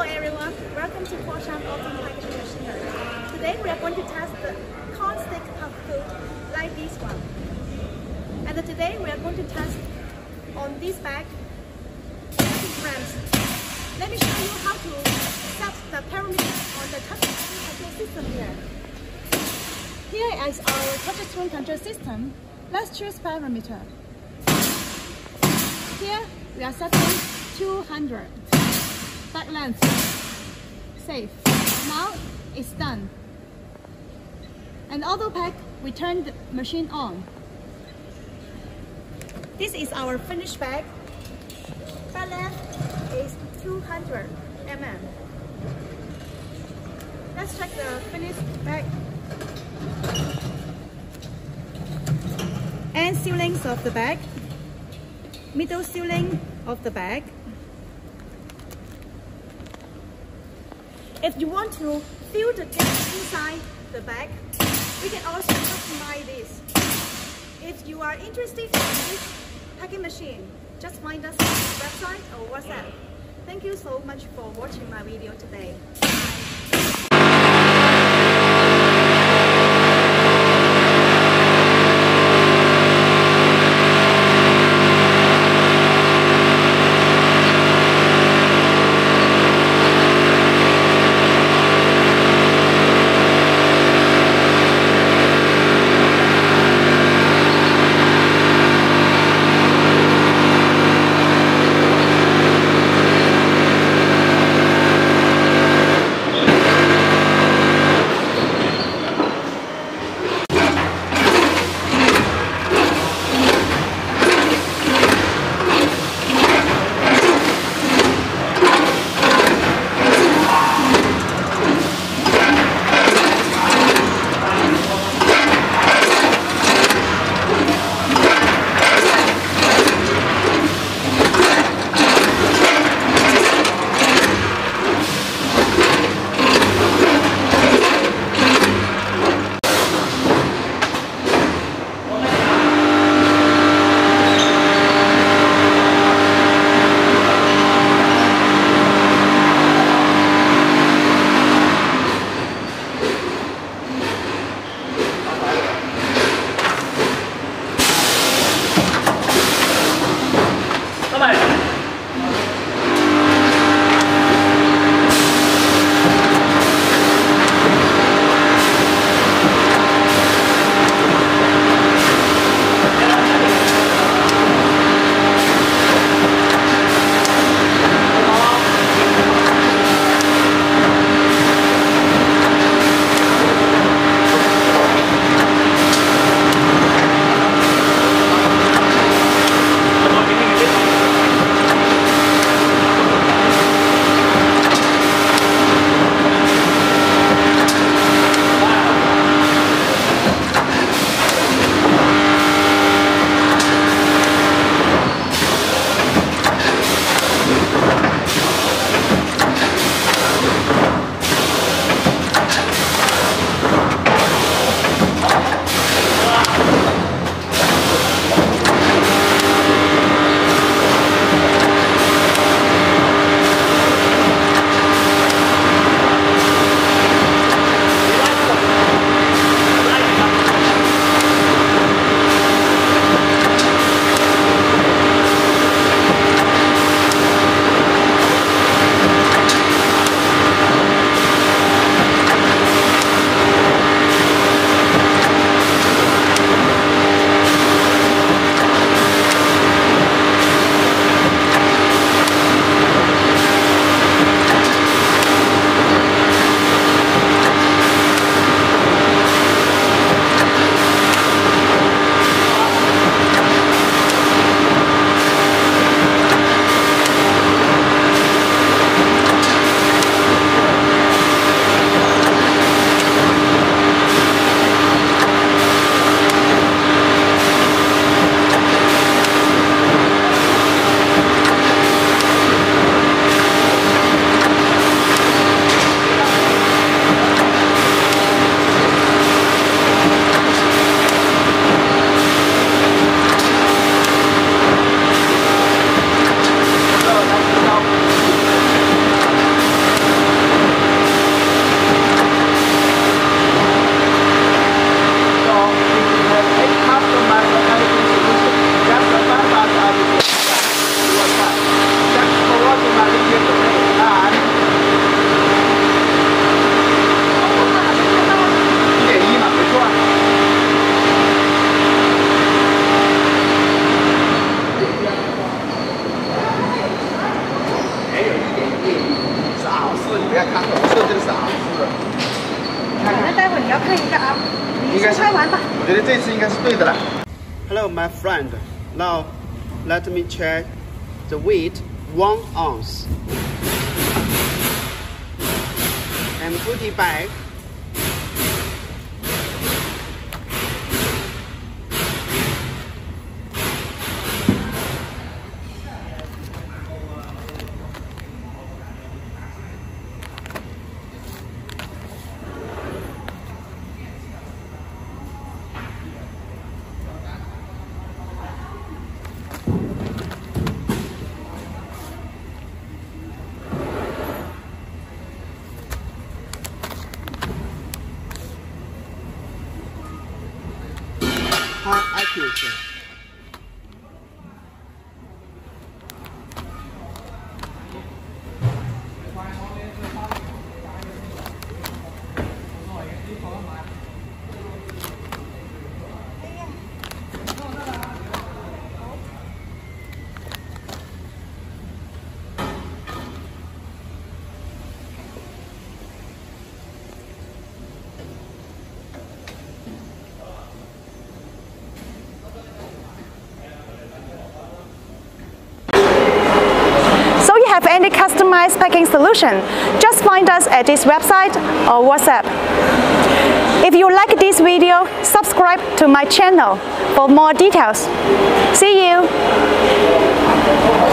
Hello everyone, welcome to Foshan Autom Packaging Machinery. Today we are going to test the corn stick puff food like this one. And today we are going to test on this bag 30 grams. Let me show you how to set the parameter on the touch touchscreen control system here. Here is our touchscreen control system. Let's choose parameter. Here we are setting 200. Bag length. Safe. Now it's done. And auto pack, we turn the machine on. This is our finished bag. Back length is 200 mm. Let's check the finished bag. And sealings of the bag. Middle sealing of the bag. If you want to fill the gas inside the bag, we can also customize this. If you are interested in this packing machine, just find us on the website or WhatsApp. Thank you so much for watching my video today. Hello, my friend. Now, let me check the weight one ounce and put it back. High accuracy. So customized packing solution, just find us at this website or WhatsApp. If you like this video, subscribe to my channel for more details. See you!